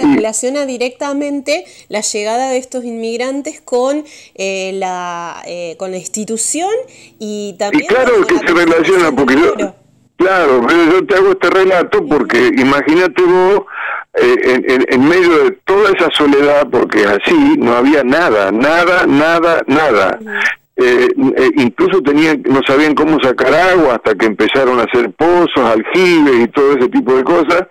se relaciona directamente la llegada de estos inmigrantes con, eh, la, eh, con la institución y también... claro que se relaciona, porque yo... Claro, pero yo te hago este relato porque imagínate vos eh, en, medio de toda esa soledad, porque así no había nada, nada, nada, nada. Eh, eh, incluso tenían, no sabían cómo sacar agua hasta que empezaron a hacer pozos, aljibes y todo ese tipo de cosas.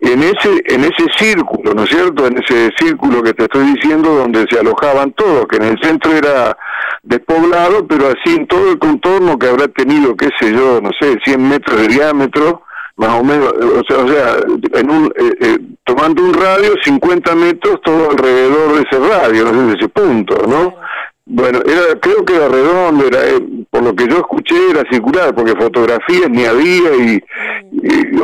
En ese, en ese círculo, ¿no es cierto? En ese círculo que te estoy diciendo, donde se alojaban todos, que en el centro era despoblado, pero así en todo el contorno que habrá tenido, qué sé yo, no sé, 100 metros de diámetro, más o menos, o sea, o sea en un, eh, eh, tomando un radio, 50 metros todo alrededor de ese radio, no sé, de ese punto, ¿no? Bueno, era, creo que era redondo, era, eh, por lo que yo escuché era circular, porque fotografías ni había y,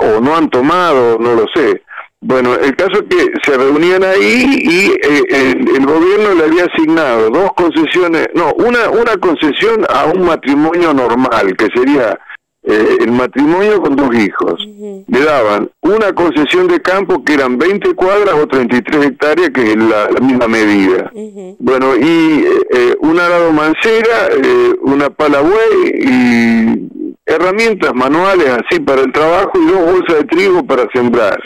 o no han tomado, no lo sé. Bueno, el caso es que se reunían ahí y el, el, gobierno le había asignado dos concesiones, no, una, una concesión a un matrimonio normal, que sería eh, el matrimonio con dos hijos. Le daban una concesión de campo que eran 20 cuadras o 33 hectáreas, que es la, misma medida. Bueno, y eh, eh, una arado mancera, una pala buey y herramientas manuales así para el trabajo y dos bolsas de trigo para sembrar.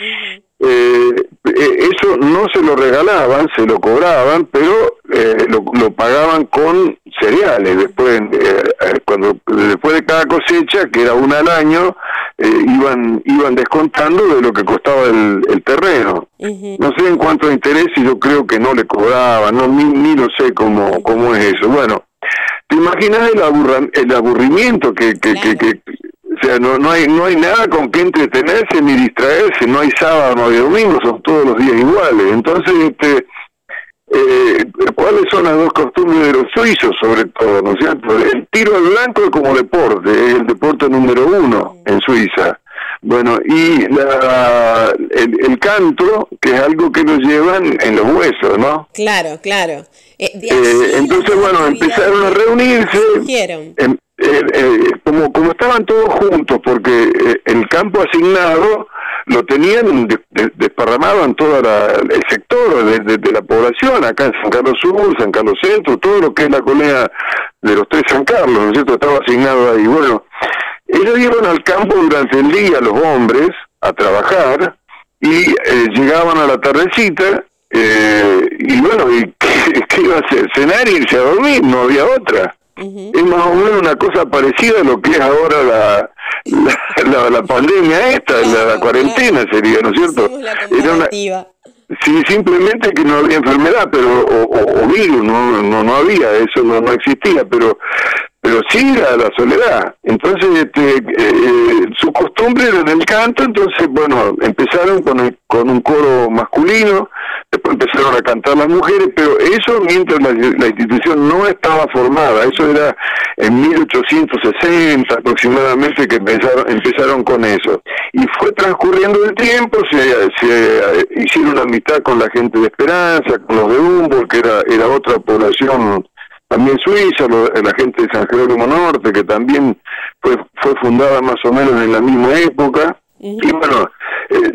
Eh, eh, eso no se lo regalaban, se lo cobraban, pero eh, lo, pagaban con cereales. Después, cuando después de cada cosecha, que era una al año, iban iban descontando de lo que costaba el, terreno. No sé en cuánto interés y yo creo que no le cobraban, no ni, ni lo sé cómo cómo es eso. Bueno, ¿te imaginas el, el aburrimiento que, que, que o sea, no, no, hay, no hay nada con que entretenerse ni distraerse, no hay sábado, no hay domingo, son todos los días iguales. Entonces, este, eh, ¿cuáles son las dos costumbres de los suizos, sobre todo? ¿no es cierto? El tiro al blanco es como deporte, es el deporte número uno en Suiza. Bueno, y la, el, canto, que es algo que nos llevan en los huesos, ¿no? Claro, claro. Eh, eh, entonces, bueno, empezaron a reunirse. Em, eh, eh, como, como estaban todos juntos, porque el campo asignado lo tenían desparramado en todo el sector de, la población, acá en San Carlos Sur, San Carlos Centro, todo lo que es la colonia de los tres San Carlos, ¿no es cierto? Estaba asignado ahí. Bueno, ellos iban al campo durante el día, los hombres, a trabajar, y llegaban a la tardecita, y bueno, ¿y qué, ¿qué, iba a hacer? Cenar y irse a dormir, no había otra. Es más o menos una cosa parecida a lo que es ahora la, la, la, pandemia esta, la, cuarentena sería, ¿no es cierto? sí, simplemente que no había enfermedad, pero o, virus, no, no, no había, eso no, no existía, pero pero sí la, la soledad. Entonces, este, eh, su costumbre era el canto, entonces, bueno, empezaron con, con un coro masculino, después empezaron a cantar las mujeres, pero eso mientras la, institución no estaba formada, eso era en 1860 aproximadamente que empezaron, empezaron con eso. Y fue transcurriendo el tiempo, se, se eh, hicieron amistad con la gente de Esperanza, con los de Humboldt, que era, era otra población también Suiza, la gente de San Jerónimo Norte, que también fue, fue fundada más o menos en la misma época, y bueno, eh,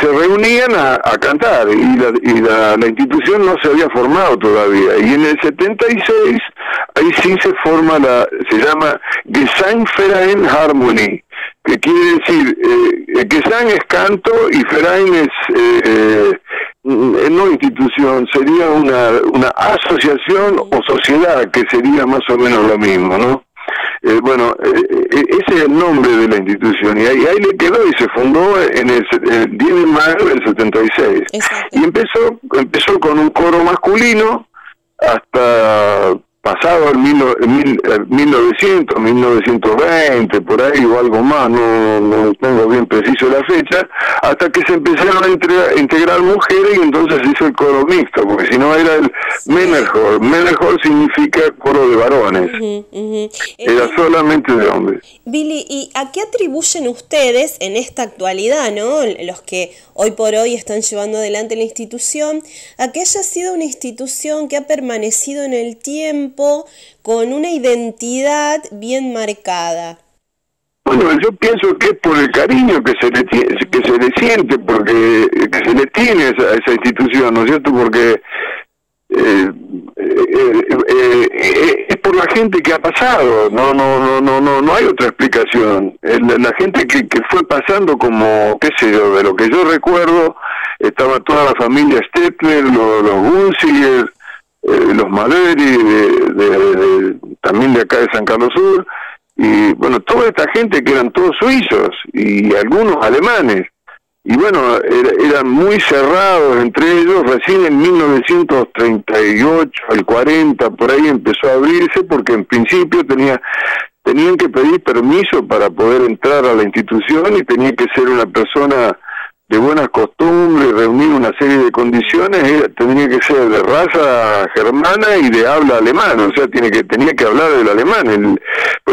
se, reunían a, cantar y, la, y la, institución no se había formado todavía. Y en el 76, ahí sí se forma la, se llama Gesangverein Harmony, que quiere decir, eh, Gesang es canto y Verein es eh, eh no institución, sería una, una asociación o sociedad, que sería más o menos lo mismo, ¿no? Eh, bueno, eh, eh, ese es el nombre de la institución y ahí, ahí le quedó y se fundó en el, 10 de mayo del 76. Y empezó, empezó con un coro masculino hasta pasado el mil, 1900, 1920, por ahí o algo más, no, no tengo bien preciso la fecha, hasta que se empezaron a integrar, mujeres y entonces se hizo el coro mixto, porque si no era el Menerhor. Menerhor significa coro de varones, era eh, solamente de hombres. Billy, ¿y a qué atribuyen ustedes en esta actualidad, no? los que hoy por hoy están llevando adelante la institución, a que haya sido una institución que ha permanecido en el tiempo, con una identidad bien marcada. Bueno, yo pienso que es por el cariño que se le, que se le siente, porque que se le tiene a esa, esa institución, ¿no es cierto? Porque eh, eh, eh, es por la gente que ha pasado, no no no no no no hay otra explicación. La, gente que, que fue pasando como, qué sé yo, de lo que yo recuerdo, estaba toda la familia Stettler, los, los los Maderi, de, también de acá de San Carlos Sur, y bueno, toda esta gente que eran todos suizos y algunos alemanes. Y bueno, eran muy cerrados entre ellos, recién en 1938, el 40, por ahí empezó a abrirse porque en principio tenía tenían que pedir permiso para poder entrar a la institución y tenía que ser una persona de buenas costumbres, reunir una serie de condiciones, eh, tenía que ser de raza germana y de habla alemana, o sea, tiene que tenía que hablar del alemán. El,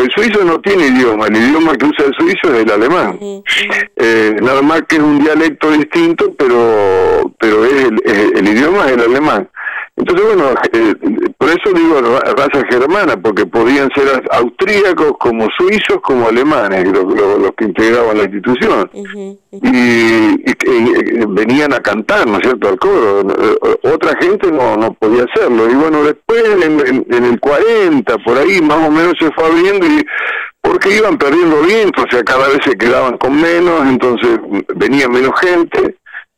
el suizo no tiene idioma, el idioma que usa el suizo es el alemán. Eh, nada más que es un dialecto distinto, pero pero es el, el idioma es el alemán. Entonces, bueno, eh, por eso digo raza germana, porque podían ser austríacos como suizos como alemanes los, que integraban la institución. Y, venían a cantar, ¿no es cierto?, al coro. Eh, otra gente no, no podía hacerlo. Y bueno, después en, en el 40, por ahí más o menos se fue abriendo y porque iban perdiendo viento, o sea, cada vez se quedaban con menos, entonces venía menos gente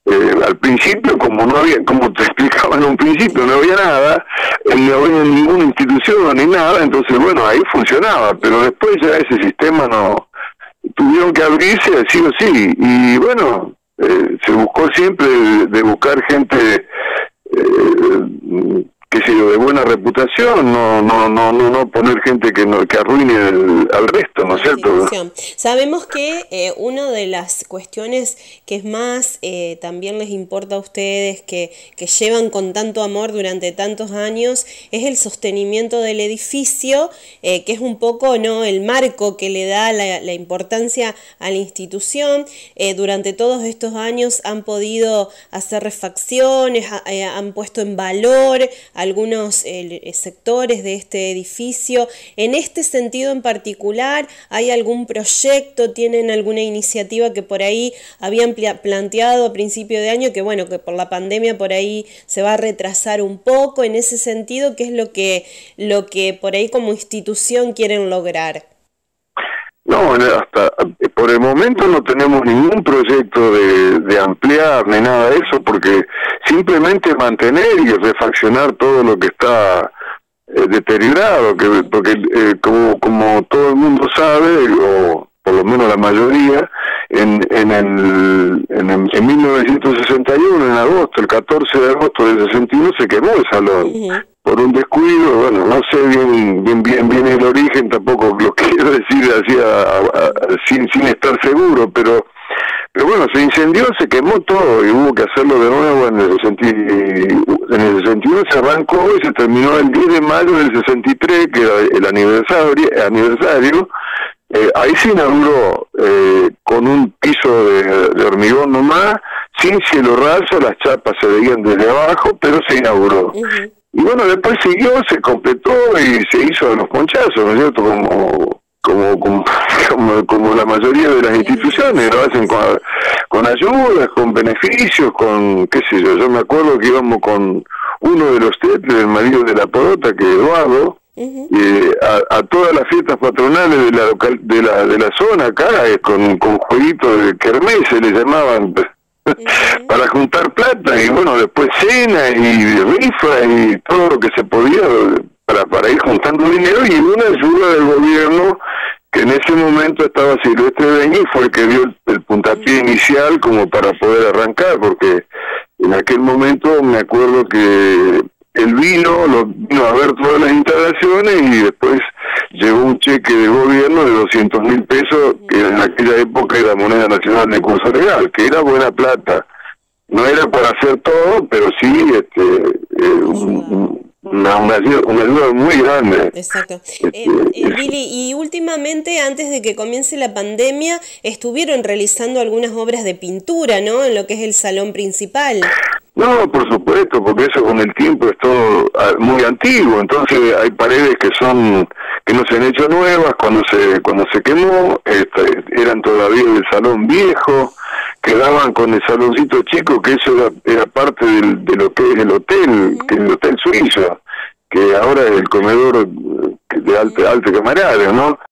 eh, al principio, como no había, como te explicaba en un principio, no había nada, eh, no había ninguna institución ni nada, entonces bueno, ahí funcionaba, pero después ya ese sistema no, tuvieron que abrirse sí o sí, y bueno, eh, se buscó siempre de, buscar gente qué sé yo, de buena reputación, no no no no, no poner gente que no, que arruine al resto, ¿no es cierto? Sabemos que eh, una de las cuestiones que es más eh, también les importa a ustedes, que, que llevan con tanto amor durante tantos años, es el sostenimiento del edificio, eh, que es un poco no el marco que le da la, la importancia a la institución. durante todos estos años han podido hacer refacciones, han puesto en valor algunos eh, sectores de este edificio. En este sentido en particular, ¿hay algún proyecto, tienen alguna iniciativa que por ahí habían planteado a principio de año, que bueno, que por la pandemia por ahí se va a retrasar un poco en ese sentido, ¿qué es lo que, lo que por ahí como institución quieren lograr? No, hasta por el momento no tenemos ningún proyecto de, ampliar ni nada de eso, porque simplemente mantener y refaccionar todo lo que está eh, deteriorado, que porque eh, como, como todo el mundo sabe, o por lo menos la mayoría, en, en, el, en, en 1961, en agosto, el 14 de agosto del 61, se quemó el salón por un descuido, bueno, no sé bien bien bien, bien el origen, tampoco lo quiero decir así sin, sin estar seguro, pero pero bueno, se incendió, se quemó todo y hubo que hacerlo de nuevo en el, 60, en el 61, se arrancó y se terminó el 10 de mayo del 63, que era el aniversario, aniversario eh, ahí se inauguró eh, con un piso de, hormigón nomás, sin cielo raso, las chapas se veían desde abajo, pero se inauguró. Y bueno, después siguió, se completó y se hizo de los ponchazos, ¿no es cierto? Como, como, como, como, la mayoría de las instituciones, lo hacen con, con ayudas, con beneficios, con, qué sé yo, yo me acuerdo que íbamos con uno de los tetles, el marido de la porota, que Eduardo, eh, a, todas las fiestas patronales de la local, de la de la zona acá eh, con, con jueguitos de kermés se le llamaban para juntar plata y bueno, después cena y rifa y todo lo que se podía para, para ir juntando dinero y una ayuda del gobierno que en ese momento estaba Silvestre Beñi fue el que dio el, puntapié inicial como para poder arrancar porque en aquel momento me acuerdo que él vino, lo, vino a ver todas las instalaciones y después llegó un cheque de gobierno de 200 mil pesos, que en aquella época era moneda nacional de curso legal, que era buena plata. No era para hacer todo, pero sí este, eh, una, una, ayuda, muy grande. Exacto. Este, eh, eh, Billy, y últimamente, antes de que comience la pandemia, estuvieron realizando algunas obras de pintura, ¿no? En lo que es el salón principal. No, por supuesto, porque eso con el tiempo es todo ah, muy antiguo, entonces hay paredes que son que no se han hecho nuevas, cuando se cuando se quemó, este, eran todavía del salón viejo, quedaban con el saloncito chico, que eso era, parte del, de lo que es el hotel, que el hotel suizo, que ahora es el comedor de alto, alto camarario, ¿no?